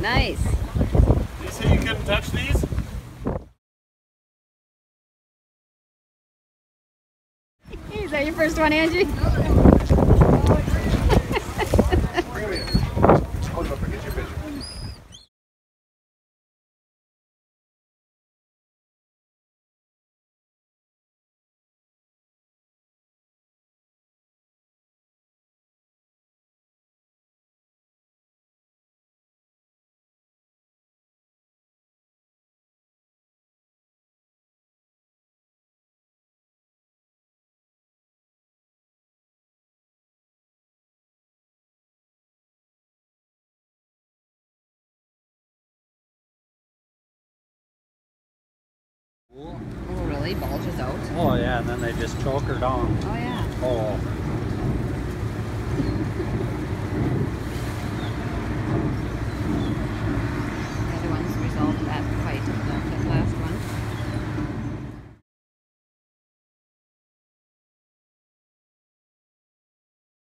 Nice. You say you couldn't touch these? Is that your first one, Angie? Oh, really? Bulges out? Oh, yeah, and then they just choke her down. Oh, yeah. Oh. the other one's that.